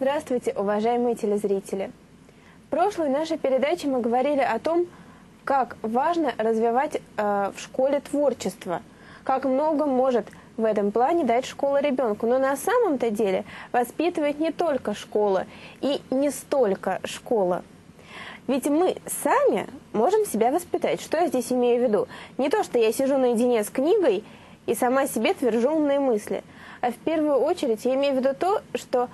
Здравствуйте, уважаемые телезрители! В прошлой нашей передаче мы говорили о том, как важно развивать э, в школе творчество, как много может в этом плане дать школа ребенку. Но на самом-то деле воспитывает не только школа и не столько школа. Ведь мы сами можем себя воспитать. Что я здесь имею в виду? Не то, что я сижу наедине с книгой и сама себе твержу умные мысли, а в первую очередь я имею в виду то, что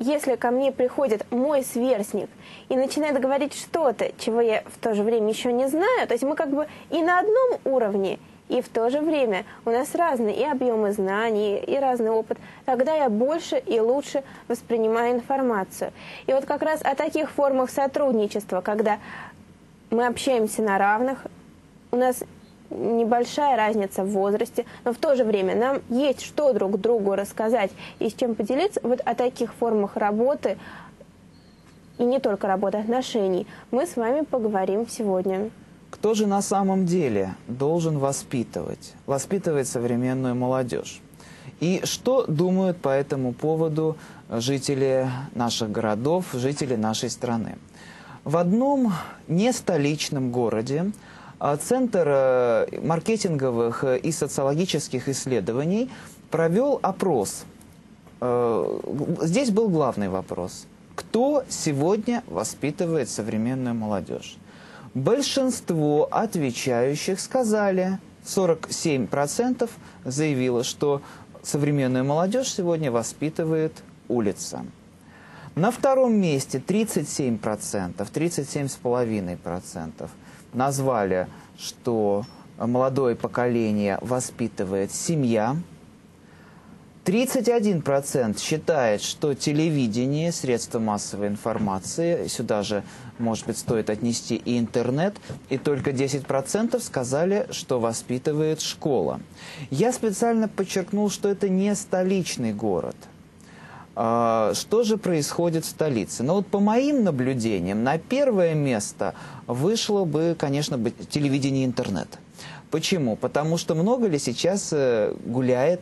если ко мне приходит мой сверстник и начинает говорить что-то, чего я в то же время еще не знаю, то есть мы как бы и на одном уровне, и в то же время у нас разные и объемы знаний, и разный опыт, тогда я больше и лучше воспринимаю информацию. И вот как раз о таких формах сотрудничества, когда мы общаемся на равных, у нас небольшая разница в возрасте, но в то же время нам есть что друг другу рассказать и с чем поделиться. Вот о таких формах работы и не только работы отношений мы с вами поговорим сегодня. Кто же на самом деле должен воспитывать, воспитывать современную молодежь? И что думают по этому поводу жители наших городов, жители нашей страны? В одном не столичном городе а, Центр э, маркетинговых и социологических исследований провел опрос. Э, здесь был главный вопрос. Кто сегодня воспитывает современную молодежь? Большинство отвечающих сказали, 47% заявило, что современную молодежь сегодня воспитывает улица. На втором месте 37%, 37,5% назвали, что молодое поколение воспитывает семья – 31% считает, что телевидение, средства массовой информации, сюда же, может быть, стоит отнести и интернет, и только 10% сказали, что воспитывает школа. Я специально подчеркнул, что это не столичный город. А, что же происходит в столице? Ну вот по моим наблюдениям, на первое место вышло бы, конечно, телевидение и интернет. Почему? Потому что много ли сейчас э, гуляет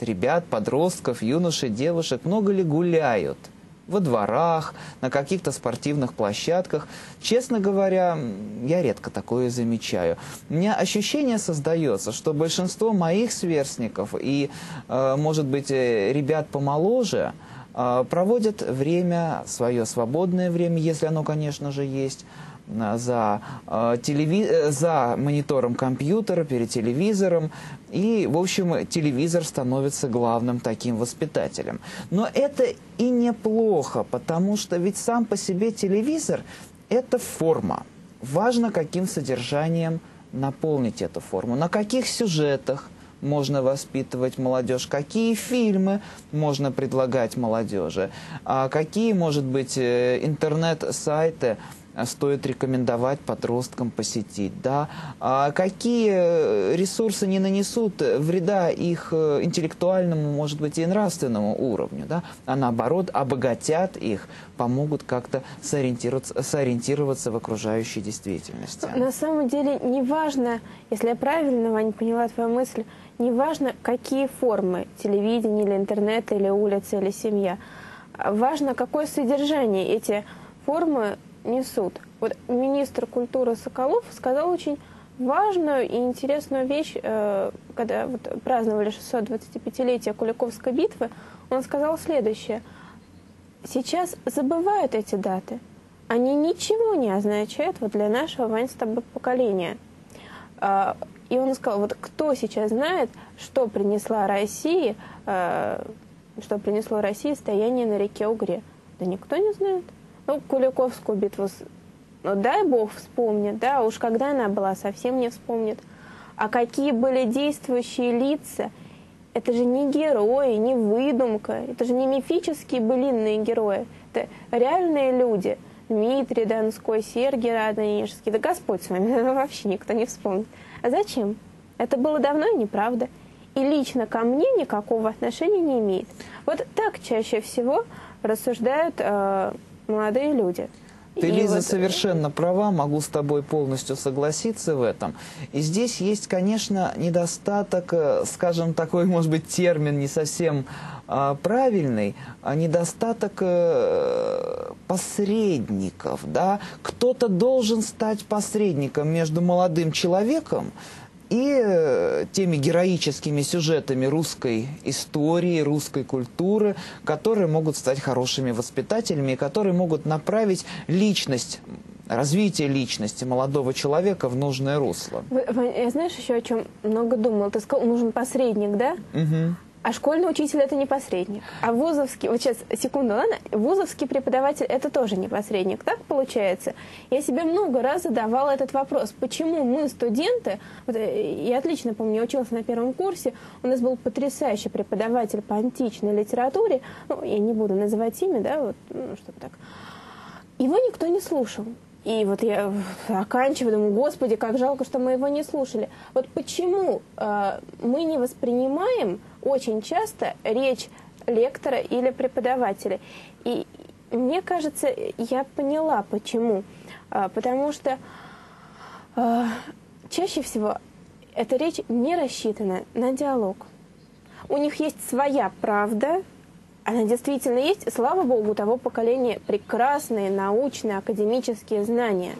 ребят, подростков, юношей, девушек, много ли гуляют? Во дворах, на каких-то спортивных площадках. Честно говоря, я редко такое замечаю. У меня ощущение создается, что большинство моих сверстников и, э, может быть, э, ребят помоложе э, проводят время, свое свободное время, если оно, конечно же, есть, за, э, телеви... Э, за монитором компьютера, перед телевизором. И, в общем, телевизор становится главным таким воспитателем. Но это и неплохо, потому что ведь сам по себе телевизор – это форма. Важно, каким содержанием наполнить эту форму, на каких сюжетах, можно воспитывать молодежь, какие фильмы можно предлагать молодежи, а какие, может быть, э, интернет-сайты стоит рекомендовать подросткам посетить, да, а какие ресурсы не нанесут вреда их э, интеллектуальному, может быть, и нравственному уровню, да, а наоборот обогатят их, помогут как-то сориентироваться, сориентироваться в окружающей действительности. На самом деле не важно, если я правильно, Ваня, поняла твою мысль, не важно, какие формы, телевидение или интернет, или улица, или семья. Важно, какое содержание эти формы несут. Вот министр культуры Соколов сказал очень важную и интересную вещь, э, когда вот праздновали 625-летие Куликовской битвы, он сказал следующее. Сейчас забывают эти даты. Они ничего не означают вот для нашего, Вань, с тобой поколения. А, и он сказал, вот кто сейчас знает, что принесла России, э, что принесло России стояние на реке Угре? Да никто не знает. Ну, Куликовскую битву, ну, дай бог вспомнит, да, уж когда она была, совсем не вспомнит. А какие были действующие лица, это же не герои, не выдумка, это же не мифические былинные герои, это реальные люди. Дмитрий Донской, Сергий Радонежский, да Господь с вами, вообще никто не вспомнит. А зачем? Это было давно и неправда. И лично ко мне никакого отношения не имеет. Вот так чаще всего рассуждают э, молодые люди. Ты, Лиза, вот... совершенно права, могу с тобой полностью согласиться в этом. И здесь есть, конечно, недостаток, э, скажем, такой, может быть, термин не совсем а, правильный, а недостаток э, посредников. Да? Кто-то должен стать посредником между молодым человеком, и э, теми героическими сюжетами русской истории, русской культуры, которые могут стать хорошими воспитателями, которые могут направить личность развитие личности молодого человека в нужное русло. Я знаешь еще о чем много думал? Ты сказал, нужен посредник, да? Угу. А школьный учитель это не посредник. А вузовский, вот сейчас, секунду, ладно? Вузовский преподаватель это тоже не посредник. Так получается? Я себе много раз задавала этот вопрос. Почему мы, студенты, вот, э, я отлично помню, я училась на первом курсе, у нас был потрясающий преподаватель по античной литературе, ну, я не буду называть имя, да, вот, ну, чтобы так. Его никто не слушал. И вот я оканчиваю, думаю, господи, как жалко, что мы его не слушали. Вот почему э, мы не воспринимаем очень часто речь лектора или преподавателя. И мне кажется, я поняла, почему. Э, потому что э, чаще всего эта речь не рассчитана на диалог. У них есть своя правда, она действительно есть. Слава богу, у того поколения прекрасные научные, академические знания.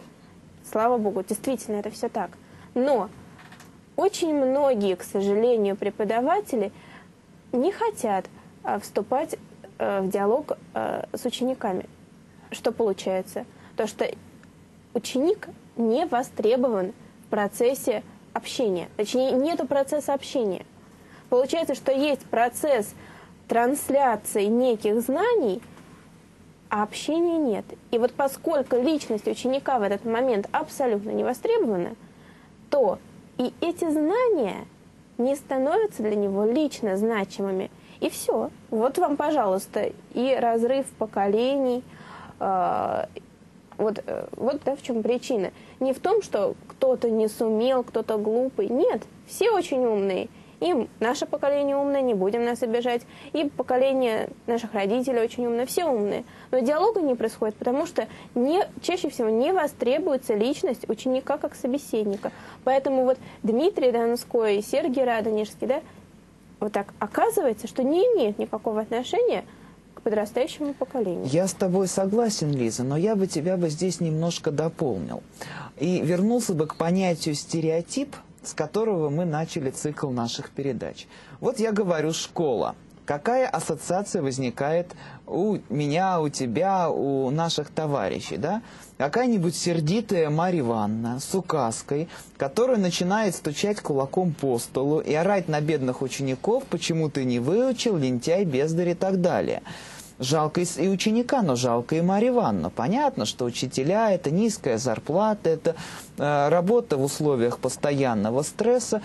Слава богу, действительно, это все так. Но очень многие, к сожалению, преподаватели не хотят а, вступать а, в диалог а, с учениками. Что получается? То, что ученик не востребован в процессе общения. Точнее, нету процесса общения. Получается, что есть процесс трансляции неких знаний, а общения нет. И вот поскольку личность ученика в этот момент абсолютно не востребована, то и эти знания не становятся для него лично значимыми. И все. Вот вам, пожалуйста, и разрыв поколений. Э, вот, вот да, в чем причина. Не в том, что кто-то не сумел, кто-то глупый. Нет, все очень умные. И наше поколение умное, не будем нас обижать. И поколение наших родителей очень умное, все умные. Но диалога не происходит, потому что не, чаще всего не востребуется личность ученика как собеседника. Поэтому вот Дмитрий Донской Сергей Радонежский, да, вот так оказывается, что не имеют никакого отношения к подрастающему поколению. Я с тобой согласен, Лиза, но я бы тебя бы здесь немножко дополнил. И вернулся бы к понятию стереотип – с которого мы начали цикл наших передач. Вот я говорю «школа». Какая ассоциация возникает у меня, у тебя, у наших товарищей, да? Какая-нибудь сердитая Марья Ивановна с указкой, которая начинает стучать кулаком по столу и орать на бедных учеников, почему ты не выучил, лентяй, бездарь и так далее. Жалко и ученика, но жалко и Марья Ивановна. Понятно, что учителя – это низкая зарплата, это э, работа в условиях постоянного стресса.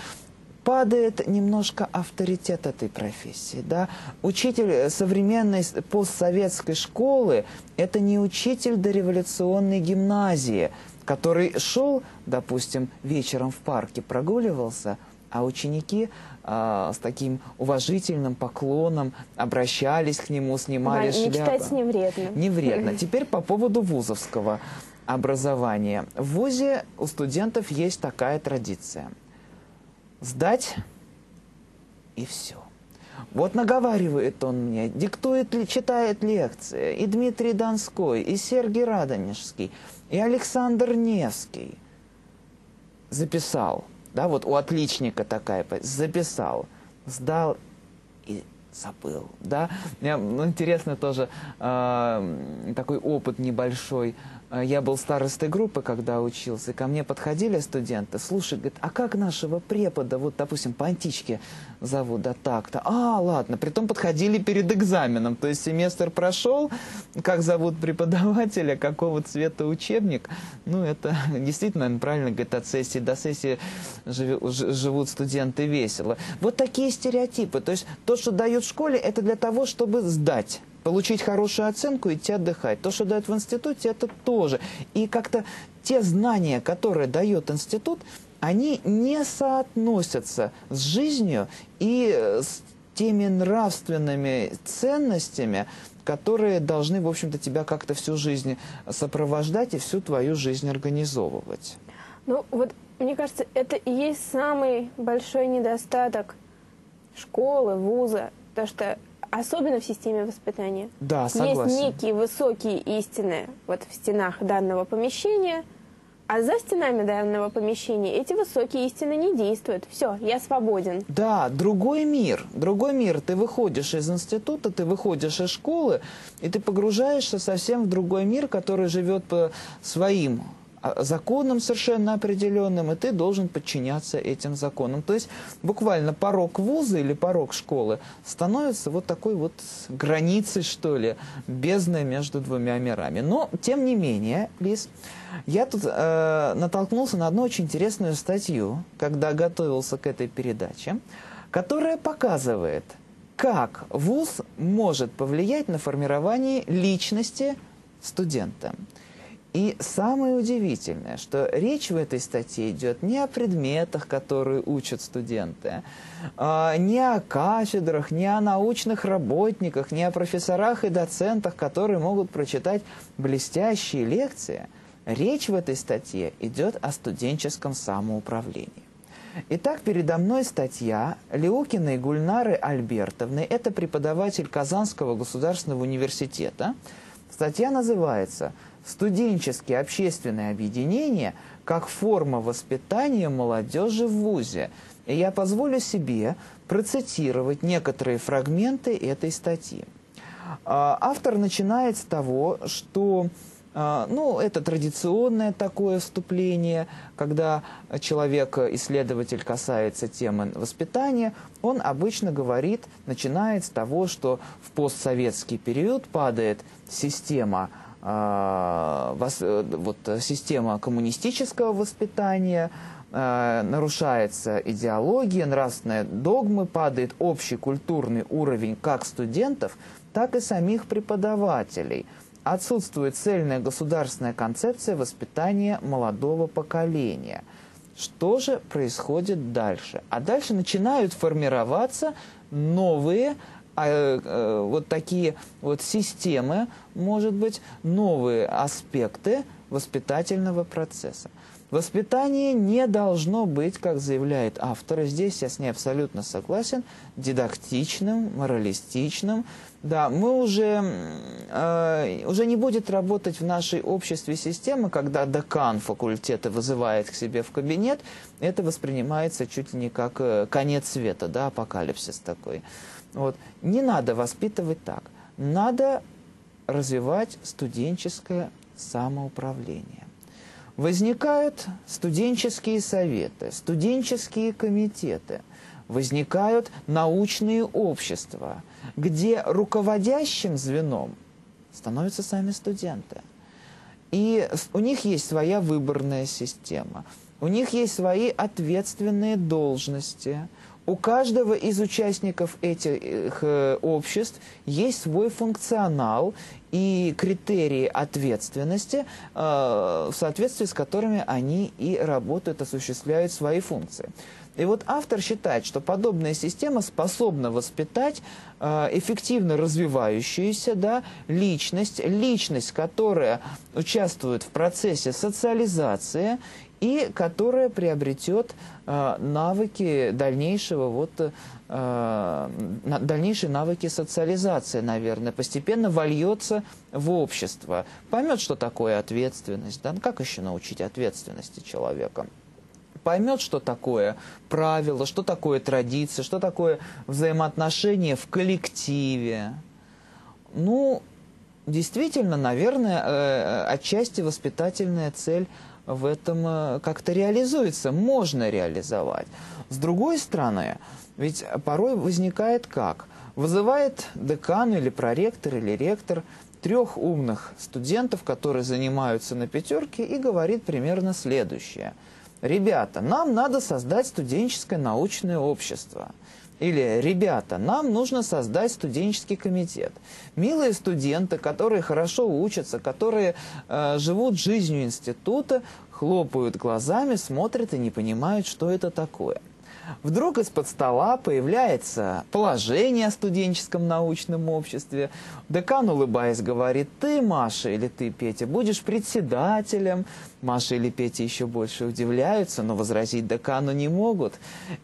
Падает немножко авторитет этой профессии. Да? Учитель современной постсоветской школы – это не учитель дореволюционной гимназии, который шел, допустим, вечером в парке прогуливался, а ученики э, с таким уважительным поклоном обращались к нему, снимали да, шляпы. Мечтать не вредно. Не вредно. Теперь по поводу вузовского образования. В ВУЗе у студентов есть такая традиция. Сдать и все. Вот наговаривает он мне, диктует, читает лекции. И Дмитрий Донской, и Сергей Радонежский, и Александр Невский записал – да, вот у отличника такая, записал, сдал и забыл, да. Мне ну, интересно тоже э, такой опыт небольшой. А, я был старостой группы, когда учился, ко мне подходили студенты, слушай, говорит, а как нашего препода, вот, допустим, по античке зовут, да так-то, а, ладно, притом подходили перед экзаменом, то есть семестр прошел, как зовут преподавателя, какого цвета учебник, ну, это действительно, наверное, правильно, говорит, от сессии до сессии живут студенты весело. Вот такие стереотипы, то есть то, что дают в школе, это для того, чтобы сдать получить хорошую оценку и идти отдыхать. То, что дают в институте, это тоже. И как-то те знания, которые дает институт, они не соотносятся с жизнью и с теми нравственными ценностями, которые должны, в общем-то, тебя как-то всю жизнь сопровождать и всю твою жизнь организовывать. Ну, вот, мне кажется, это и есть самый большой недостаток школы, вуза, то что особенно в системе воспитания. Да, согласен. Есть некие высокие истины вот в стенах данного помещения, а за стенами данного помещения эти высокие истины не действуют. Все, я свободен. Да, другой мир. Другой мир. Ты выходишь из института, ты выходишь из школы, и ты погружаешься совсем в другой мир, который живет по своим законам совершенно определенным, и ты должен подчиняться этим законам. То есть буквально порог вуза или порог школы становится вот такой вот границей, что ли, бездной между двумя мирами. Но, тем не менее, Лиз, я тут э, натолкнулся на одну очень интересную статью, когда готовился к этой передаче, которая показывает, как вуз может повлиять на формирование личности студента. И самое удивительное, что речь в этой статье идет не о предметах, которые учат студенты, а не о кафедрах, не о научных работниках, не о профессорах и доцентах, которые могут прочитать блестящие лекции. Речь в этой статье идет о студенческом самоуправлении. Итак, передо мной статья Леукиной Гульнары Альбертовны. Это преподаватель Казанского государственного университета. Статья называется студенческие общественные объединения как форма воспитания молодежи в ВУЗе. И я позволю себе процитировать некоторые фрагменты этой статьи. А, автор начинает с того, что а, ну, это традиционное такое вступление, когда человек-исследователь касается темы воспитания, он обычно говорит, начинает с того, что в постсоветский период падает система вот, система коммунистического воспитания, а, нарушается идеология, нравственные догмы, падает общий культурный уровень как студентов, так и самих преподавателей. Отсутствует цельная государственная концепция воспитания молодого поколения. Что же происходит дальше? А дальше начинают формироваться новые а, э, вот такие вот системы, может быть, новые аспекты воспитательного процесса. Воспитание не должно быть, как заявляет автор, и здесь я с ней абсолютно согласен, дидактичным, моралистичным. Да, мы уже, э, уже не будет работать в нашей обществе система, когда декан факультета вызывает к себе в кабинет, это воспринимается чуть ли не как э, конец света, да, апокалипсис такой. Вот. Не надо воспитывать так. Надо развивать студенческое самоуправление. Возникают студенческие советы, студенческие комитеты, возникают научные общества, где руководящим звеном становятся сами студенты. И у них есть своя выборная система, у них есть свои ответственные должности – у каждого из участников этих э, обществ есть свой функционал и критерии ответственности, э, в соответствии с которыми они и работают, осуществляют свои функции. И вот автор считает, что подобная система способна воспитать э, эффективно развивающуюся да, личность, личность, которая участвует в процессе социализации и которая приобретет э, навыки дальнейшего вот э, дальнейшие навыки социализации, наверное, постепенно вольется в общество, поймет, что такое ответственность, да, ну, как еще научить ответственности человека? Поймет, что такое правило, что такое традиция, что такое взаимоотношения в коллективе. Ну, действительно, наверное, э, отчасти воспитательная цель в этом э, как-то реализуется, можно реализовать. С другой стороны, ведь порой возникает как? Вызывает декан или проректор или ректор трех умных студентов, которые занимаются на пятерке, и говорит примерно следующее. Ребята, нам надо создать студенческое научное общество – или, ребята, нам нужно создать студенческий комитет. Милые студенты, которые хорошо учатся, которые э, живут жизнью института, хлопают глазами, смотрят и не понимают, что это такое. Вдруг из-под стола появляется положение о студенческом научном обществе. Декан, улыбаясь, говорит, ты, Маша или ты, Петя, будешь председателем. Маша или Петя еще больше удивляются, но возразить декану не могут.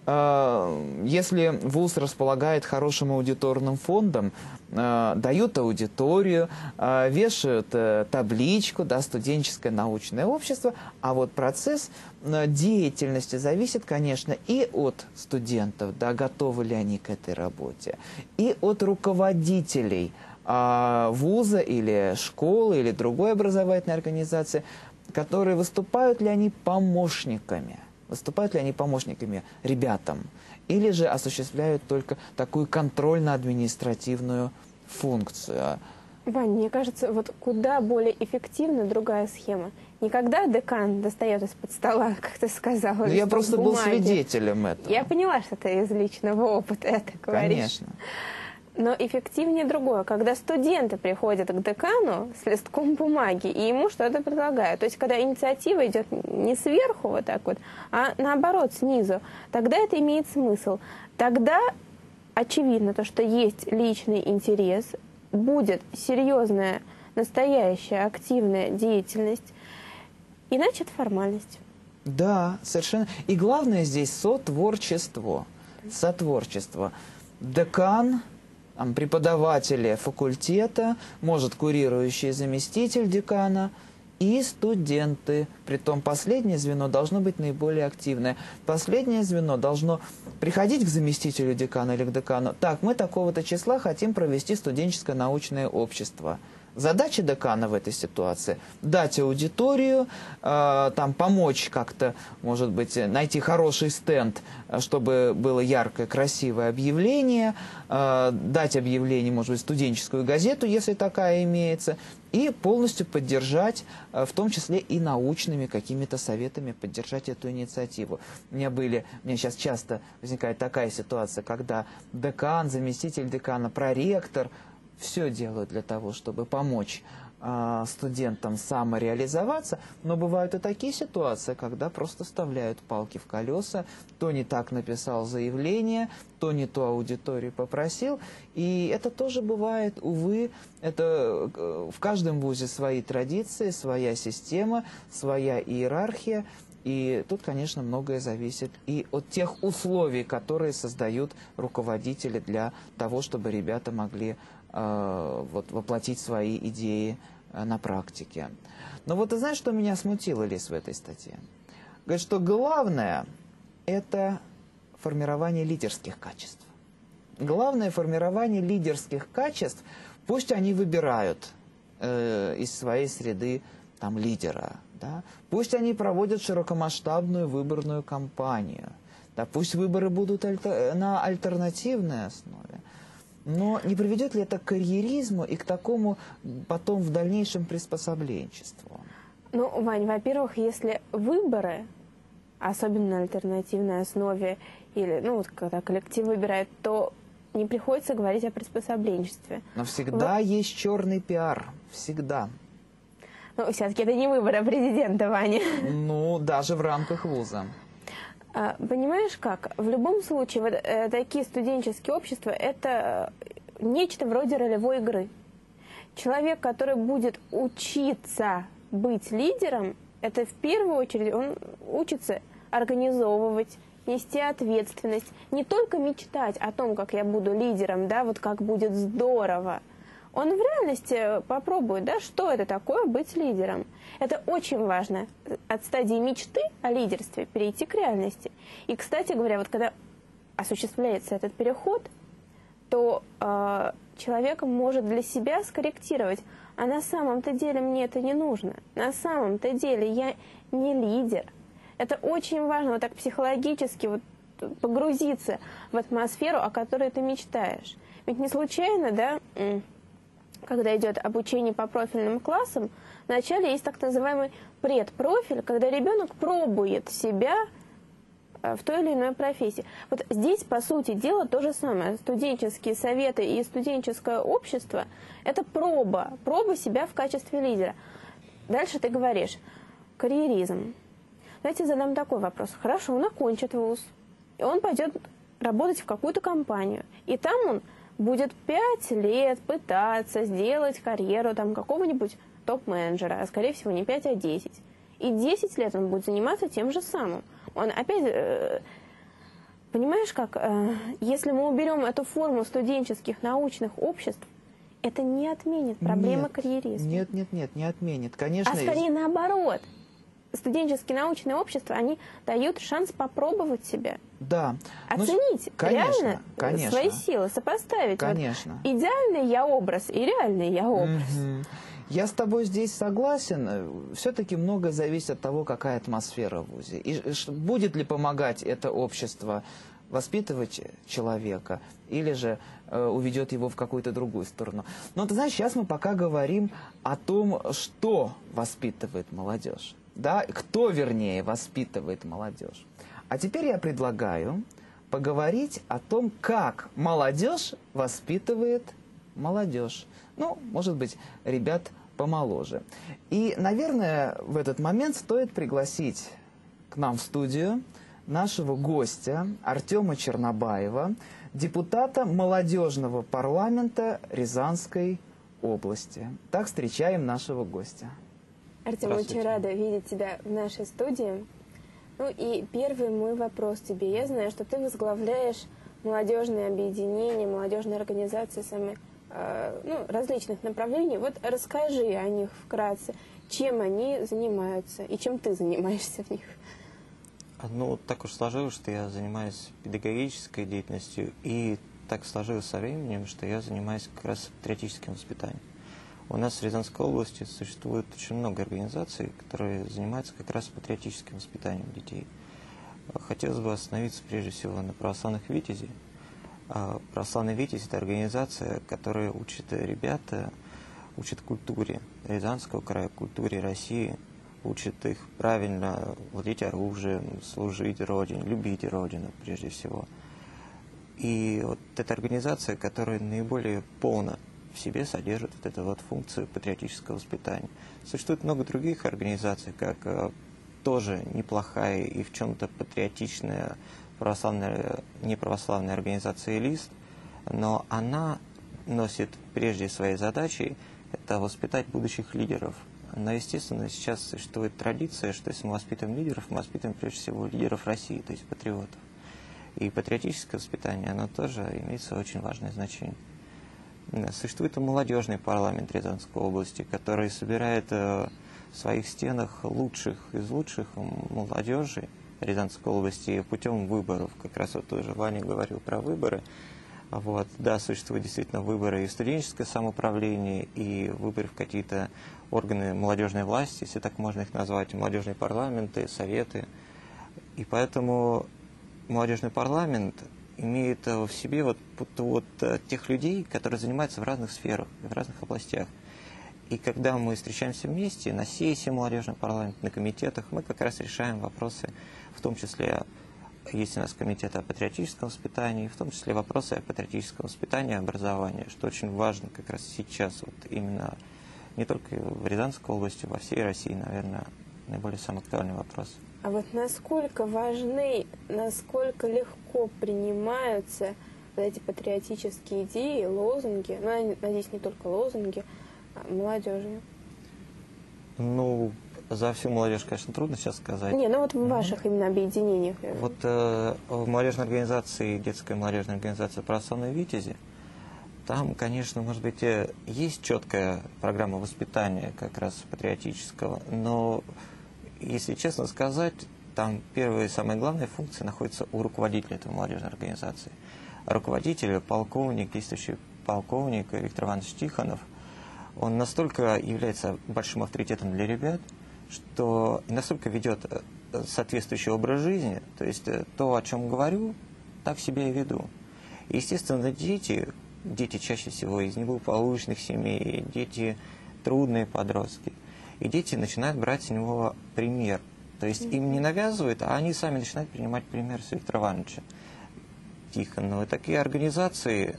А, если вуз располагает хорошим аудиторным фондом, а, дают аудиторию, а, вешают э, табличку, да, студенческое научное общество, а вот процесс э, деятельности зависит, конечно, и от студентов, да, готовы ли они к этой работе, и от руководителей вуза или школы или другой образовательной организации – которые выступают ли они помощниками, выступают ли они помощниками ребятам, или же осуществляют только такую контрольно-административную функцию. Вань, мне кажется, вот куда более эффективна другая схема. Никогда декан достает из-под стола, как ты сказала. Ну, я просто бумаги. был свидетелем этого. Я поняла, что ты из личного опыта это говоришь. Конечно. Но эффективнее другое, когда студенты приходят к декану с листком бумаги и ему что-то предлагают. То есть, когда инициатива идет не сверху вот так вот, а наоборот снизу, тогда это имеет смысл. Тогда очевидно то, что есть личный интерес, будет серьезная, настоящая, активная деятельность, иначе это формальность. Да, совершенно. И главное здесь сотворчество. Сотворчество. Декан там, преподаватели факультета, может курирующий заместитель декана и студенты. Притом последнее звено должно быть наиболее активное. Последнее звено должно приходить к заместителю декана или к декану. Так, мы такого-то числа хотим провести студенческое научное общество – Задача декана в этой ситуации – дать аудиторию, э, там помочь как-то, может быть, найти хороший стенд, чтобы было яркое, красивое объявление, э, дать объявление, может быть, студенческую газету, если такая имеется, и полностью поддержать, э, в том числе и научными какими-то советами, поддержать эту инициативу. У меня были, у меня сейчас часто возникает такая ситуация, когда декан, заместитель декана, проректор – все делают для того, чтобы помочь э, студентам самореализоваться, но бывают и такие ситуации, когда просто вставляют палки в колеса, то не так написал заявление, то не ту аудиторию попросил, и это тоже бывает, увы, это э, в каждом вузе свои традиции, своя система, своя иерархия, и тут, конечно, многое зависит и от тех условий, которые создают руководители для того, чтобы ребята могли вот, воплотить свои идеи э, на практике. Но вот ты знаешь, что меня смутило, Лис, в этой статье? Говорит, что главное – это формирование лидерских качеств. Главное формирование лидерских качеств, пусть они выбирают э, из своей среды там, лидера, да? пусть они проводят широкомасштабную выборную кампанию, да? пусть выборы будут альтер... на альтернативной основе. Но не приведет ли это к карьеризму и к такому потом в дальнейшем приспособленчеству? Ну, Вань, во-первых, если выборы, особенно на альтернативной основе, или, ну, вот когда коллектив выбирает, то не приходится говорить о приспособленчестве. Но всегда Вы... есть черный пиар. Всегда. Ну, все-таки это не выборы президента, Ваня. Ну, даже в рамках вуза. А, понимаешь как? В любом случае, вот э, такие студенческие общества – это э, нечто вроде ролевой игры. Человек, который будет учиться быть лидером, это в первую очередь он учится организовывать, нести ответственность, не только мечтать о том, как я буду лидером, да, вот как будет здорово, он в реальности попробует, да, что это такое быть лидером. Это очень важно от стадии мечты о лидерстве перейти к реальности. И, кстати говоря, вот когда осуществляется этот переход, то э, человек может для себя скорректировать, а на самом-то деле мне это не нужно. На самом-то деле я не лидер. Это очень важно вот так психологически вот погрузиться в атмосферу, о которой ты мечтаешь. Ведь не случайно, да, когда идет обучение по профильным классам, вначале есть так называемый предпрофиль, когда ребенок пробует себя э, в той или иной профессии. Вот здесь, по сути дела, то же самое. Студенческие советы и студенческое общество – это проба, проба себя в качестве лидера. Дальше ты говоришь, карьеризм. Давайте задам такой вопрос. Хорошо, он окончит вуз, и он пойдет работать в какую-то компанию. И там он будет пять лет пытаться сделать карьеру там какого-нибудь топ-менеджера, а скорее всего не 5, а 10. И 10 лет он будет заниматься тем же самым. Он опять... Э, понимаешь, как... Э, если мы уберем эту форму студенческих научных обществ, это не отменит проблемы нет, карьеризма. Нет, нет, нет, не отменит. Конечно. А скорее наоборот. Студенческие научные общества, они дают шанс попробовать себя. Да. Ну, Оценить ну, конечно, реально конечно. свои силы, сопоставить. Конечно. Вот идеальный я образ и реальный я образ. Угу. Я с тобой здесь согласен. Все-таки много зависит от того, какая атмосфера в ВУЗе. И будет ли помогать это общество воспитывать человека, или же э, уведет его в какую-то другую сторону. Но ты знаешь, сейчас мы пока говорим о том, что воспитывает молодежь. Да? Кто, вернее, воспитывает молодежь. А теперь я предлагаю поговорить о том, как молодежь воспитывает молодежь. Ну, может быть, ребят помоложе. И, наверное, в этот момент стоит пригласить к нам в студию нашего гостя Артема Чернобаева, депутата молодежного парламента Рязанской области. Так встречаем нашего гостя. Артем, очень рада видеть тебя в нашей студии. Ну и первый мой вопрос тебе. Я знаю, что ты возглавляешь молодежные объединения, молодежные организации сами э, ну, различных направлений. Вот расскажи о них вкратце, чем они занимаются и чем ты занимаешься в них. Ну, так уж сложилось, что я занимаюсь педагогической деятельностью, и так сложилось со временем, что я занимаюсь как раз патриотическим воспитанием. У нас в Рязанской области существует очень много организаций, которые занимаются как раз патриотическим воспитанием детей. Хотелось бы остановиться прежде всего на православных витязи. А православный витязь – это организация, которая учит ребята, учит культуре Рязанского края, культуре России – учит их правильно владеть оружием, служить Родине, любить Родину прежде всего. И вот эта организация, которая наиболее полно себе содержит вот эту вот функцию патриотического воспитания. Существует много других организаций, как э, тоже неплохая и в чем-то патриотичная православная, неправославная организация «Лист», но она носит прежде своей задачей это воспитать будущих лидеров – но, естественно, сейчас существует традиция, что если мы воспитываем лидеров, мы воспитываем прежде всего лидеров России, то есть патриотов. И патриотическое воспитание, оно тоже имеет свое очень важное значение. Существует и молодежный парламент Рязанской области, который собирает э, в своих стенах лучших из лучших молодежи Рязанской области путем выборов. Как раз вот тоже Ваня говорил про выборы. Вот, да, существуют действительно выборы и студенческое самоуправление, и выборы в какие-то органы молодежной власти, если так можно их назвать, молодежные парламенты, советы. И поэтому молодежный парламент имеет в себе вот, вот, э, тех людей, которые занимаются в разных сферах, в разных областях. И когда мы встречаемся вместе на сессии молодежного парламента, на комитетах, мы как раз решаем вопросы, в том числе есть у нас комитет о патриотическом воспитании, в том числе вопросы о патриотическом воспитании образовании, что очень важно как раз сейчас, вот именно не только в Рязанской области, во всей России, наверное, наиболее самый актуальный вопрос. А вот насколько важны, насколько легко принимаются вот эти патриотические идеи, лозунги, ну, надеюсь, не только лозунги, а молодежью? Ну, за всю молодежь, конечно, трудно сейчас сказать. Не, ну вот в ваших именно объединениях. Вот э, в молодежной организации, детской молодежной организации «Православные витязи», там, конечно, может быть, э, есть четкая программа воспитания как раз патриотического, но, если честно сказать, там первая и самая главная функция находится у руководителя этой молодежной организации. Руководитель, полковник, действующий полковник Виктор Иванович Тихонов, он настолько является большим авторитетом для ребят, что настолько ведет э, соответствующий образ жизни, то есть э, то, о чем говорю, так себя и веду. Естественно, дети, дети чаще всего из неблагополучных семей, дети трудные подростки. И дети начинают брать с него пример. То есть им не навязывают, а они сами начинают принимать пример с Виктора Ивановича Тихонова. Такие организации,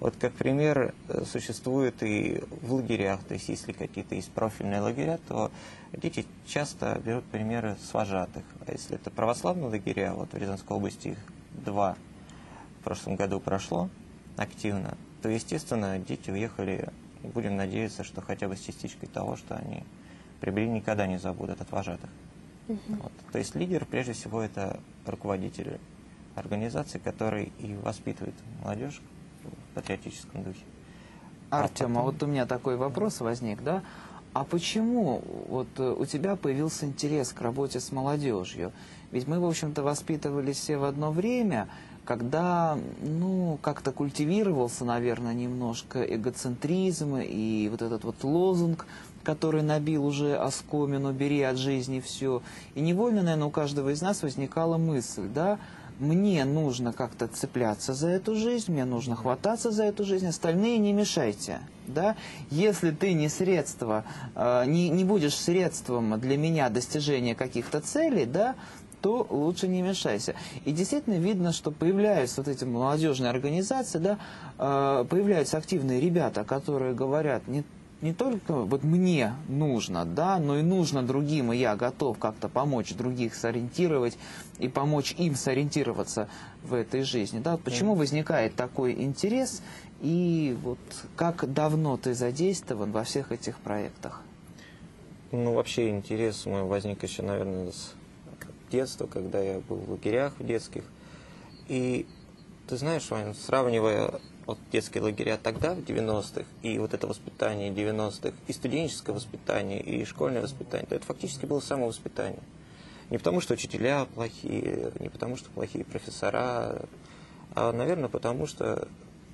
вот как пример, э, существуют и в лагерях. То есть если какие-то есть профильные лагеря, то дети часто берут примеры с вожатых. А если это православные лагеря, вот в Рязанской области их два в прошлом году прошло активно, то, естественно, дети уехали, будем надеяться, что хотя бы с частичкой того, что они приобрели, никогда не забудут от вожатых. Угу. Вот. То есть лидер, прежде всего, это руководитель организации, который и воспитывает молодежь в патриотическом духе. Артем, а, потом... а вот у меня такой вопрос возник, да? А почему вот э, у тебя появился интерес к работе с молодежью? Ведь мы, в общем-то, воспитывались все в одно время, когда, ну, как-то культивировался, наверное, немножко эгоцентризм и вот этот вот лозунг, который набил уже оскомину «бери от жизни все». И невольно, наверное, у каждого из нас возникала мысль, да, мне нужно как-то цепляться за эту жизнь, мне нужно хвататься за эту жизнь, остальные не мешайте. Да? Если ты не средство, э, не, не будешь средством для меня достижения каких-то целей, да, то лучше не мешайся. И действительно видно, что появляются вот эти молодежные организации, да, э, появляются активные ребята, которые говорят не не только вот мне нужно, да, но и нужно другим, и я готов как-то помочь других сориентировать и помочь им сориентироваться в этой жизни. Да? почему возникает такой интерес и вот как давно ты задействован во всех этих проектах? Ну, вообще интерес мой возник еще, наверное, с детства, когда я был в лагерях в детских. И ты знаешь, Вань, сравнивая вот детские лагеря тогда, в 90-х, и вот это воспитание 90-х, и студенческое воспитание, и школьное воспитание, то это фактически было самовоспитание. Не потому, что учителя плохие, не потому, что плохие профессора, а, наверное, потому что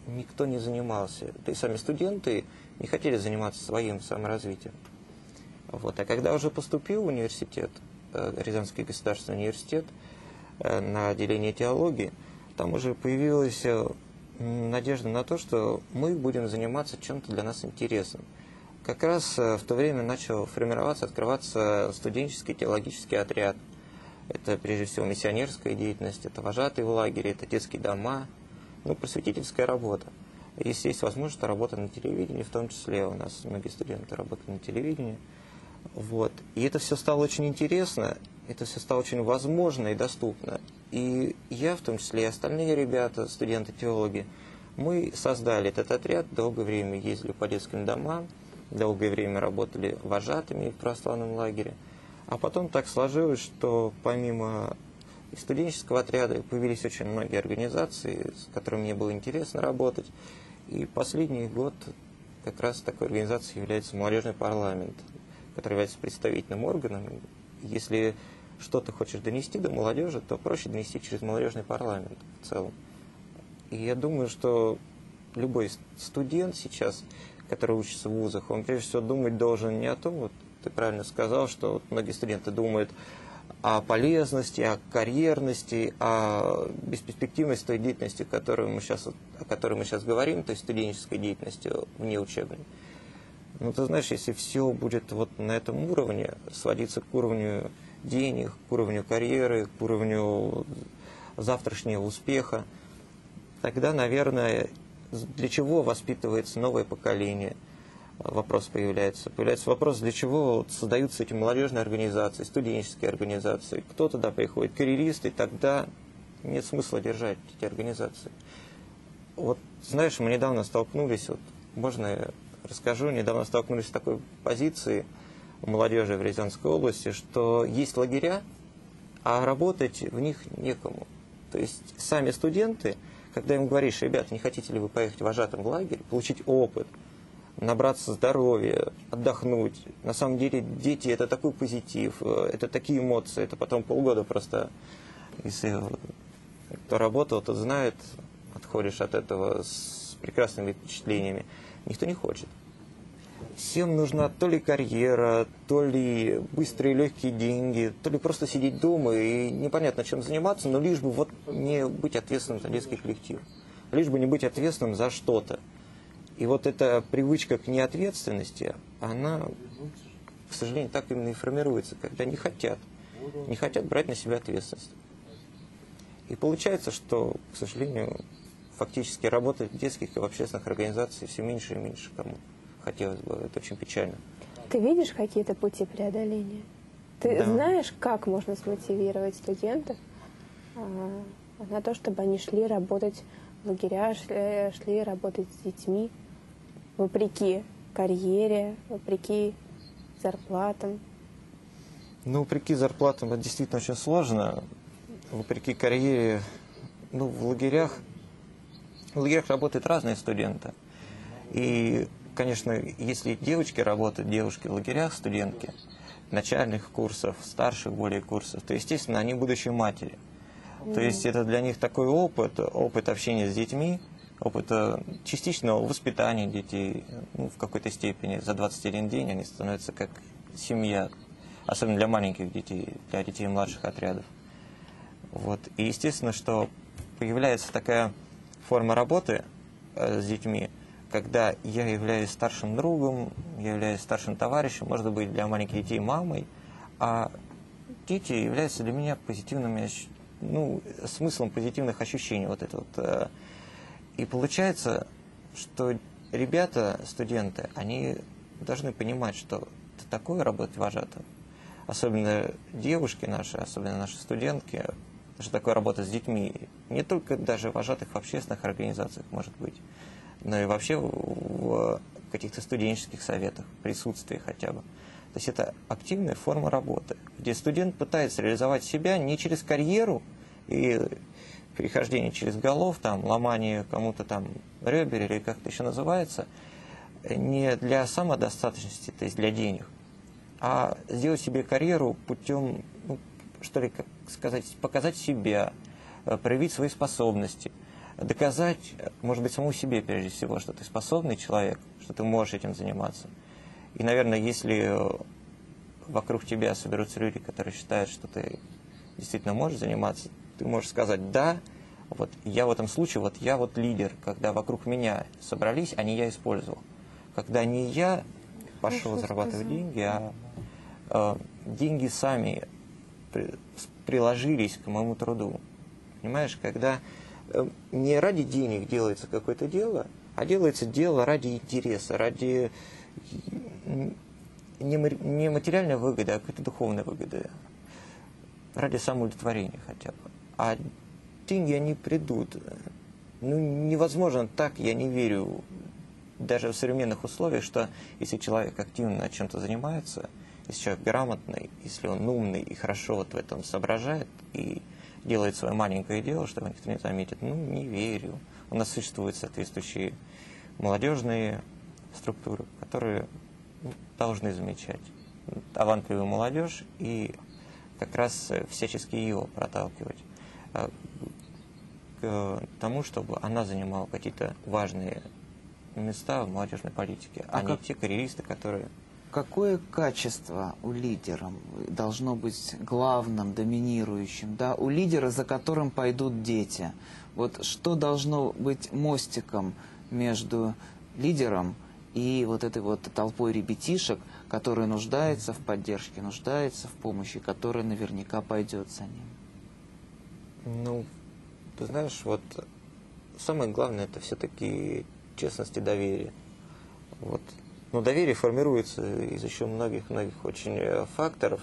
никто не занимался. Да и сами студенты не хотели заниматься своим саморазвитием. Вот. А когда уже поступил в университет, э, Рязанский государственный университет, э, на отделение теологии, там уже появилась э, надежда на то, что мы будем заниматься чем-то для нас интересным. Как раз э, в то время начал формироваться, открываться студенческий теологический отряд. Это прежде всего миссионерская деятельность, это вожатые в лагере, это детские дома, ну, просветительская работа. Если есть возможность, то работа на телевидении, в том числе у нас многие студенты работают на телевидении. Вот. И это все стало очень интересно, это все стало очень возможно и доступно. И я, в том числе и остальные ребята, студенты-теологи, мы создали этот отряд, долгое время ездили по детским домам, долгое время работали вожатыми в православном лагере. А потом так сложилось, что помимо студенческого отряда появились очень многие организации, с которыми мне было интересно работать. И последний год как раз такой организацией является молодежный парламент, который является представительным органом. Если что ты хочешь донести до молодежи, то проще донести через молодежный парламент в целом. И я думаю, что любой студент сейчас, который учится в вузах, он прежде всего думать должен не о том, вот ты правильно сказал, что вот многие студенты думают о полезности, о карьерности, о бесперспективности той деятельности, которую мы сейчас, о которой мы сейчас говорим, то есть студенческой деятельности вне учебной. Ну, ты знаешь, если все будет вот на этом уровне, сводиться к уровню денег, к уровню карьеры, к уровню завтрашнего успеха, тогда, наверное, для чего воспитывается новое поколение? Вопрос появляется. Появляется вопрос, для чего создаются эти молодежные организации, студенческие организации. Кто туда приходит? Карьеристы, тогда нет смысла держать эти организации. Вот, знаешь, мы недавно столкнулись, вот, можно я расскажу, недавно столкнулись с такой позицией, молодежи в Рязанской области, что есть лагеря, а работать в них некому. То есть сами студенты, когда им говоришь, ребята, не хотите ли вы поехать вожатым в лагерь, получить опыт, набраться здоровья, отдохнуть. На самом деле дети это такой позитив, это такие эмоции, это потом полгода просто, если кто работал, тот знает, отходишь от этого с прекрасными впечатлениями. Никто не хочет. Всем нужна то ли карьера, то ли быстрые легкие деньги, то ли просто сидеть дома и непонятно чем заниматься, но лишь бы вот не быть ответственным за детский коллектив. Лишь бы не быть ответственным за что-то. И вот эта привычка к неответственности, она, к сожалению, так именно и формируется, когда не хотят, не хотят брать на себя ответственность. И получается, что, к сожалению, фактически работать в детских и в общественных организациях все меньше и меньше кому хотелось бы. Это очень печально. Ты видишь какие-то пути преодоления? Ты да. знаешь, как можно смотивировать студентов а, на то, чтобы они шли работать в лагеря, шли, шли работать с детьми, вопреки карьере, вопреки зарплатам? Ну, вопреки зарплатам это действительно очень сложно. Вопреки карьере, ну, в лагерях, в лагерях работают разные студенты. И, конечно, если девочки работают, девушки в лагерях, студентки, начальных курсов, старших более курсов, то, естественно, они будущие матери. То есть это для них такой опыт, опыт общения с детьми, опыт частичного воспитания детей, ну, в какой-то степени. За 21 день они становятся как семья, особенно для маленьких детей, для детей младших отрядов. Вот. И естественно, что появляется такая форма работы э, с детьми, когда я являюсь старшим другом, я являюсь старшим товарищем, может быть, для маленьких детей мамой, а дети являются для меня позитивными, ну, смыслом позитивных ощущений. Вот это вот. Э. И получается, что ребята, студенты, они должны понимать, что это такое работать вожатым. Особенно девушки наши, особенно наши студентки, что такое работа с детьми. Не только даже вожатых в общественных организациях, может быть но и вообще в каких-то студенческих советах, присутствии хотя бы. То есть это активная форма работы, где студент пытается реализовать себя не через карьеру и перехождение через голов, там, ломание кому-то там ребер или как это еще называется, не для самодостаточности, то есть для денег, а сделать себе карьеру путем, ну, что ли, как сказать, показать себя, проявить свои способности – доказать, может быть, самому себе прежде всего, что ты способный человек, что ты можешь этим заниматься. И, наверное, если вокруг тебя соберутся люди, которые считают, что ты действительно можешь заниматься, ты можешь сказать «да», вот я в этом случае, вот я вот лидер, когда вокруг меня собрались, а не я использовал. Когда не я пошел Хорошо зарабатывать сказал. деньги, а э, деньги сами при, приложились к моему труду. Понимаешь, когда не ради денег делается какое-то дело, а делается дело ради интереса, ради не материальной выгоды, а какой-то духовной выгоды, ради самоудовлетворения хотя бы. А деньги, они придут. Ну, невозможно так, я не верю, даже в современных условиях, что если человек активно чем-то занимается, если человек грамотный, если он умный и хорошо вот в этом соображает, и делает свое маленькое дело, чтобы никто не заметит. Ну, не верю. У нас существуют соответствующие молодежные структуры, которые должны замечать талантливую молодежь и как раз всячески ее проталкивать а, к тому, чтобы она занимала какие-то важные места в молодежной политике, а, а не как... те карьеристы, которые какое качество у лидера должно быть главным, доминирующим, да, у лидера, за которым пойдут дети? Вот что должно быть мостиком между лидером и вот этой вот толпой ребятишек, которая нуждается в поддержке, нуждается в помощи, которая наверняка пойдет за ним? Ну, ты знаешь, вот самое главное это все-таки честность и доверие. Вот но доверие формируется из еще многих-многих очень э, факторов,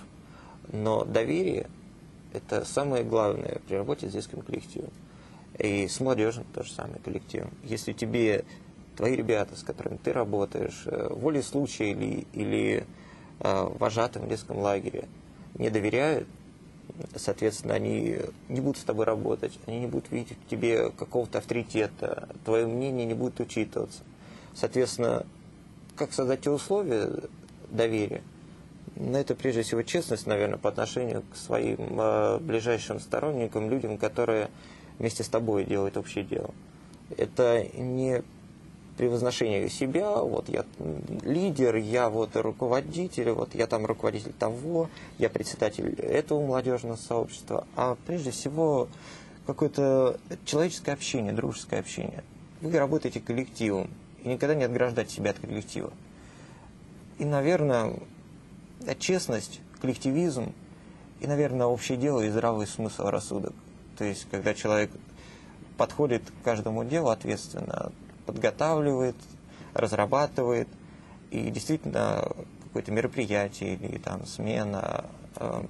но доверие – это самое главное при работе с детским коллективом. И с молодежным тоже самое коллективом. Если тебе твои ребята, с которыми ты работаешь, э, волей случая или, или э, вожатым в детском лагере, не доверяют, соответственно, они не будут с тобой работать, они не будут видеть в тебе какого-то авторитета, твое мнение не будет учитываться. Соответственно, как создать условия доверия? Ну, это прежде всего честность, наверное, по отношению к своим э, ближайшим сторонникам, людям, которые вместе с тобой делают общее дело. Это не превозношение себя, вот я лидер, я вот руководитель, вот я там руководитель того, я председатель этого молодежного сообщества, а прежде всего какое-то человеческое общение, дружеское общение. Вы работаете коллективом, и никогда не отграждать себя от коллектива. И, наверное, честность, коллективизм и, наверное, общее дело и здравый смысл, рассудок. То есть, когда человек подходит к каждому делу ответственно, подготавливает, разрабатывает, и действительно какое-то мероприятие или там смена, э,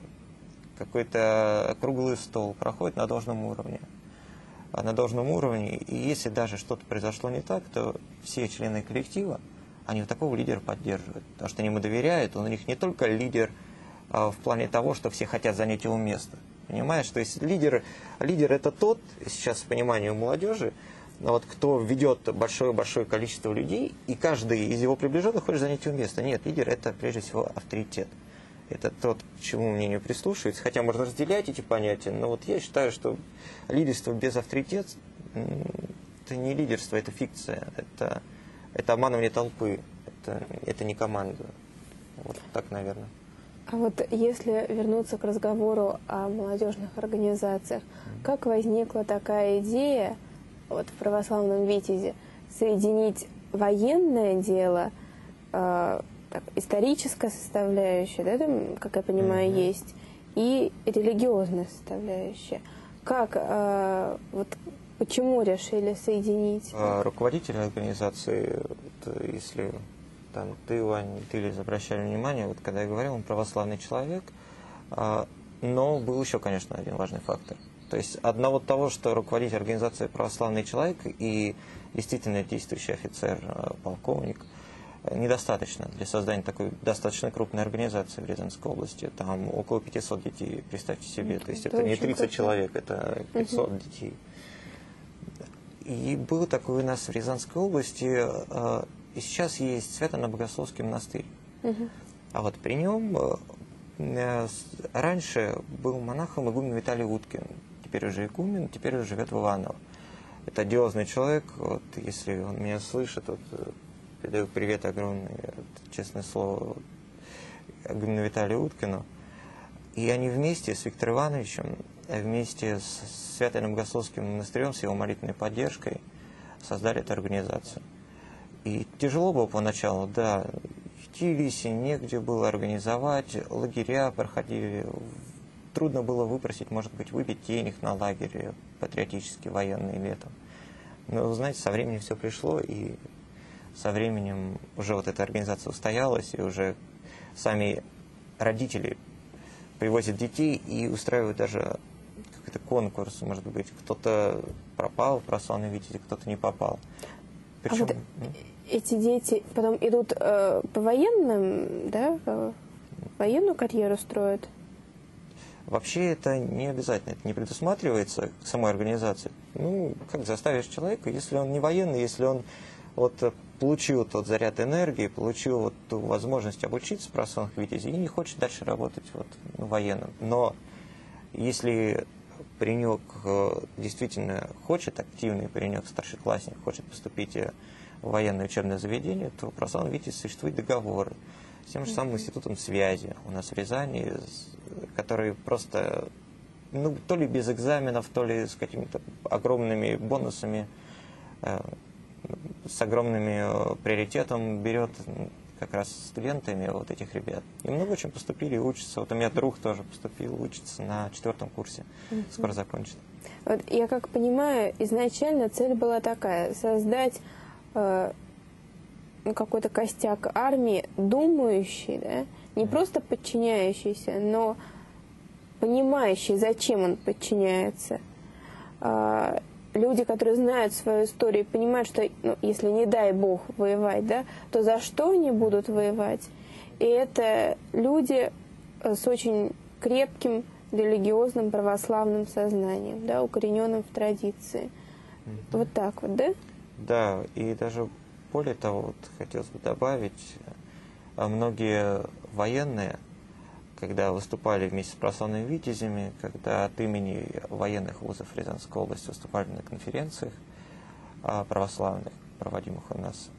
какой-то круглый стол проходит на должном уровне. На должном уровне. И если даже что-то произошло не так, то все члены коллектива, они такого лидера поддерживают. Потому что они ему доверяют, он у них не только лидер а, в плане того, что все хотят занять его место. Понимаешь, то есть лидер, лидер это тот, сейчас в понимании у молодежи, вот, кто ведет большое-большое количество людей, и каждый из его приближенных хочет занять его место. Нет, лидер это прежде всего авторитет. Это тот, к чему мнению прислушивается. Хотя можно разделять эти понятия, но вот я считаю, что лидерство без авторитета это не лидерство, это фикция. Это, это обманывание толпы. Это, это не команда. Вот так, наверное. А вот если вернуться к разговору о молодежных организациях, как возникла такая идея вот в православном Витязе соединить военное дело, э, так, историческая составляющая, да, там, как я понимаю, mm-hmm. есть, и религиозная составляющая. Как, э, вот, почему решили соединить? А, руководители организации, вот, если там ты, Вань, ты Лиза, обращали внимание, вот когда я говорил, он православный человек, а, но был еще, конечно, один важный фактор. То есть одного того, что руководитель организации православный человек и действительно действующий офицер, а, полковник, недостаточно для создания такой достаточно крупной организации в Рязанской области. Там около 500 детей, представьте себе. То есть это, это не 30 круто. человек, это 500 угу. детей. И был такой у нас в Рязанской области а, и сейчас есть Свято-Богословский монастырь. Угу. А вот при нем э, э, раньше был монахом игумен Виталий Уткин. Теперь уже игумен, теперь уже живет в Иваново. Это одиозный человек. Вот, если он меня слышит, вот, э, передаю привет огромный, честное слово, игумену Виталию Уткину. И они вместе с Виктором Ивановичем, вместе с Святым Богословским монастырем, с его молитвенной поддержкой, создали эту организацию. И тяжело было поначалу, да. В Тилисе негде было организовать, лагеря проходили. Трудно было выпросить, может быть, выпить денег на лагере патриотический, военный летом. Но, знаете, со временем все пришло, и со временем уже вот эта организация устоялась, и уже сами родители привозят детей и устраивают даже какой-то конкурс, может быть, кто-то пропал в православный видите, кто-то не попал. Причем... А вот эти дети потом идут э, по военным, да, э, военную карьеру строят? Вообще это не обязательно, это не предусматривается самой организацией. Ну, как заставишь человека, если он не военный, если он вот получил тот заряд энергии, получил вот ту возможность обучиться в православных витязей и не хочет дальше работать вот, ну, военным. Но если паренек э, действительно хочет, активный паренек, старшеклассник, хочет поступить э, в военное учебное заведение, то про сан видите, существует договор с тем же самым институтом связи. У нас в Рязани, который просто, ну, то ли без экзаменов, то ли с какими-то огромными бонусами, э, с огромными приоритетом берет как раз студентами вот этих ребят. И много очень поступили и учатся. Вот у меня друг тоже поступил, учится на четвертом курсе, угу. скоро закончит. Вот я как понимаю, изначально цель была такая, создать э, ну, какой-то костяк армии, думающий, да, не просто подчиняющийся, но понимающий, зачем он подчиняется. Э, люди, которые знают свою историю, понимают, что ну, если не дай бог воевать, да, то за что они будут воевать? И это люди э, с очень крепким религиозным православным сознанием, да, укорененным в традиции. Mm-hmm. Вот так вот, да? Да, и даже более того, вот хотелось бы добавить, а многие военные – когда выступали вместе с православными витязями, когда от имени военных вузов Рязанской области выступали на конференциях а, православных, проводимых у нас,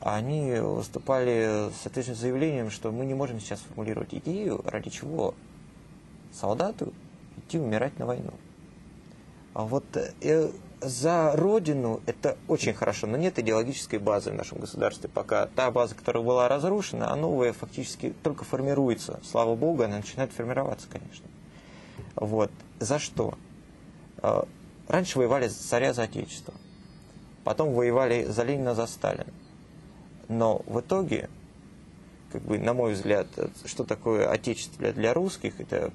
они выступали с соответствующим заявлением, что мы не можем сейчас формулировать идею, ради чего солдату идти умирать на войну. А вот э, за родину это очень хорошо, но нет идеологической базы в нашем государстве пока. Та база, которая была разрушена, а новая фактически только формируется. Слава богу, она начинает формироваться, конечно. Вот. За что? А, раньше воевали за царя, за отечество. Потом воевали за Ленина, за Сталина. Но в итоге, как бы, на мой взгляд, что такое отечество для, для русских, это,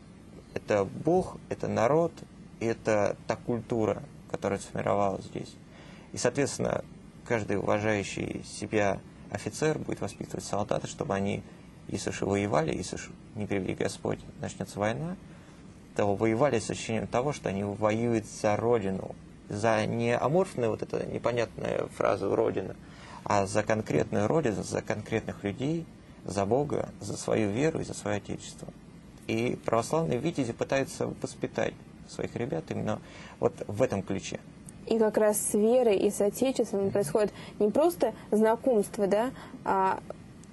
это Бог, это народ, это та культура, которая сформировалась здесь. И, соответственно, каждый уважающий себя офицер будет воспитывать солдата, чтобы они, если уж воевали, если уж не привели Господь, начнется война, то воевали с ощущением того, что они воюют за Родину, за не аморфную вот эта непонятная фраза «Родина», а за конкретную Родину, за конкретных людей, за Бога, за свою веру и за свое Отечество. И православные витязи пытаются воспитать своих ребят именно вот в этом ключе. И как раз с верой и с Отечеством происходит не просто знакомство, да, а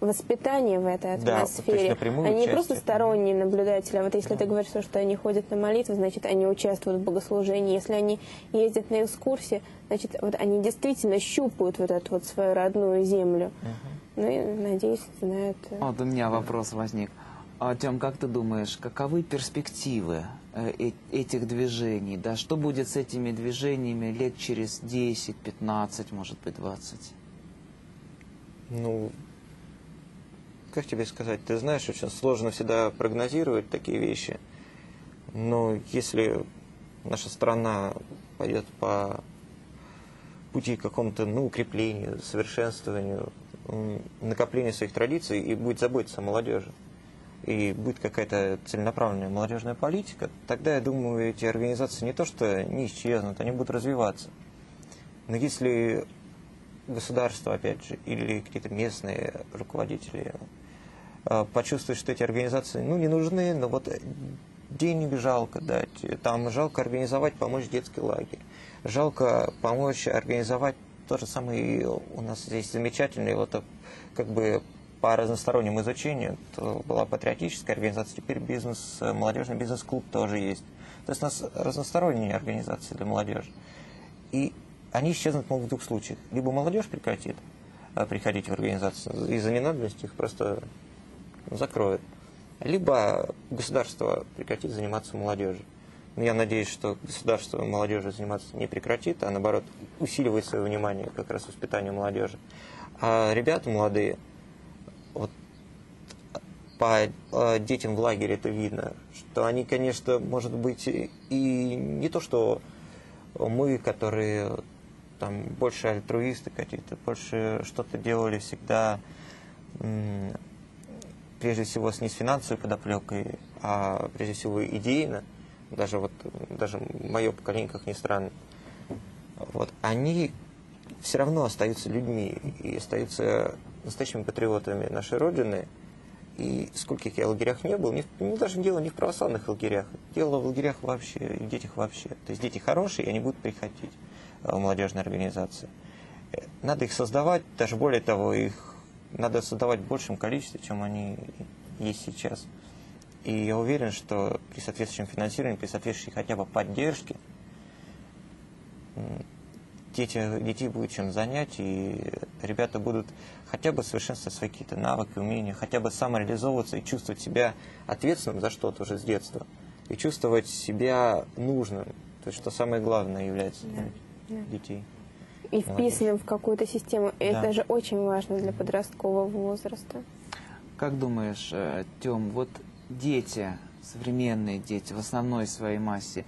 воспитание в этой атмосфере. Да, они не просто сторонние наблюдатели, а вот если да. ты говоришь, что они ходят на молитвы, значит, они участвуют в богослужении. Если они ездят на экскурсии, значит, вот они действительно щупают вот эту вот свою родную землю. Угу. Ну и, надеюсь, знают. Э, вот у меня вопрос возник. А, Тем, как ты думаешь, каковы перспективы этих движений? Да, что будет с этими движениями лет через 10, 15, может быть, 20? Ну, как тебе сказать, ты знаешь, очень сложно всегда прогнозировать такие вещи. Но если наша страна пойдет по пути к какому-то ну, укреплению, совершенствованию, накоплению своих традиций и будет заботиться о молодежи, и будет какая-то целенаправленная молодежная политика, тогда, я думаю, эти организации не то что не исчезнут, они будут развиваться. Но если государство, опять же, или какие-то местные руководители Э, почувствовать, что эти организации, ну, не нужны, но вот денег жалко дать, там жалко организовать, помочь детский лагерь, жалко помочь организовать то же самое, у нас здесь замечательный, вот как бы по разностороннему изучению, то была патриотическая организация, теперь бизнес, э, молодежный бизнес-клуб тоже есть. То есть у нас разносторонние организации для молодежи. И они исчезнут могут в двух случаях. Либо молодежь прекратит приходить в организацию из-за ненадобности их просто закроют. Либо государство прекратит заниматься молодежью. Но я надеюсь, что государство молодежи заниматься не прекратит, а наоборот усиливает свое внимание как раз воспитанию молодежи. А ребята молодые, вот по э, детям в лагере это видно, что они, конечно, может быть, и не то, что мы, которые там больше альтруисты какие-то, больше что-то делали всегда прежде всего не с финансовой подоплекой, а прежде всего идейно, даже вот даже мое поколение, как ни странно, вот, они все равно остаются людьми и остаются настоящими патриотами нашей Родины. И скольких я в лагерях не был, не, не даже дело не в православных лагерях, дело в лагерях вообще, в детях вообще. То есть дети хорошие, и они будут приходить в молодежные организации. Э, надо их создавать, даже более того, их надо создавать в большем количестве, чем они есть сейчас. И я уверен, что при соответствующем финансировании, при соответствующей хотя бы поддержке, дети, детей будет чем занять, и ребята будут хотя бы совершенствовать свои какие-то навыки, умения, хотя бы самореализовываться и чувствовать себя ответственным за что-то уже с детства, и чувствовать себя нужным, то есть что самое главное является да. для детей и вписываем в какую-то систему. И да. это же очень важно для подросткового возраста. Как думаешь, э, Тём, вот дети, современные дети в основной своей массе,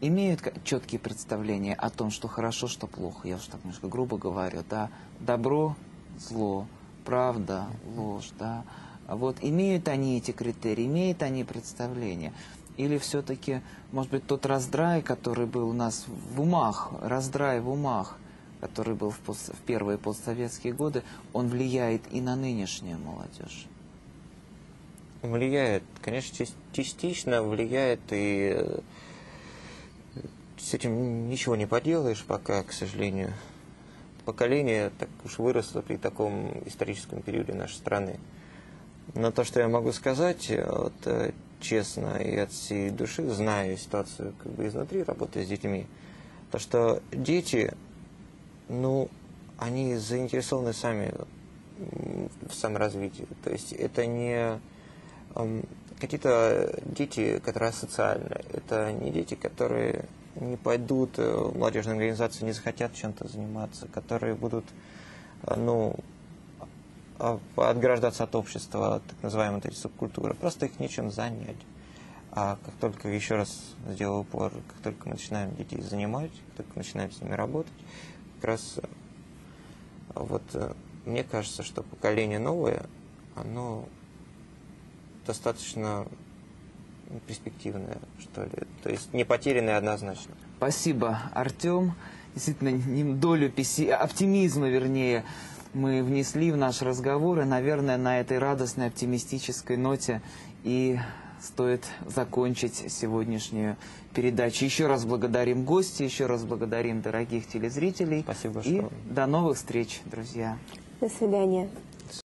имеют четкие представления о том, что хорошо, что плохо. Я уж так немножко грубо говорю, да. Добро, зло, правда, ложь, да. Вот имеют они эти критерии, имеют они представления? Или все-таки, может быть, тот раздрай, который был у нас в умах, раздрай в умах, который был в, пост, в первые постсоветские годы, он влияет и на нынешнюю молодежь? Влияет, конечно, частично влияет, и э, с этим ничего не поделаешь пока, к сожалению. Поколение так уж выросло при таком историческом периоде нашей страны. Но то, что я могу сказать, вот, э, честно и от всей души, зная ситуацию как бы изнутри, работая с детьми, то, что дети ну, они заинтересованы сами в саморазвитии. То есть это не какие-то дети, которые асоциальны. Это не дети, которые не пойдут в молодежную организацию, не захотят чем-то заниматься, которые будут, э, ну, а, отграждаться от общества, так называемой этой субкультуры. Просто их нечем занять. А как только, еще раз сделал упор, как только мы начинаем детей занимать, как только начинаем с ними работать, как раз э, вот э, мне кажется, что поколение новое, оно достаточно перспективное, что ли. То есть не потерянное однозначно. Спасибо, Артем. Действительно, нем- долю песи- оптимизма, вернее, мы внесли в наш разговор. И, наверное, на этой радостной, оптимистической ноте и стоит закончить сегодняшнюю передачу. Еще раз благодарим гостей, еще раз благодарим дорогих телезрителей. Спасибо И большое. до новых встреч, друзья. До свидания.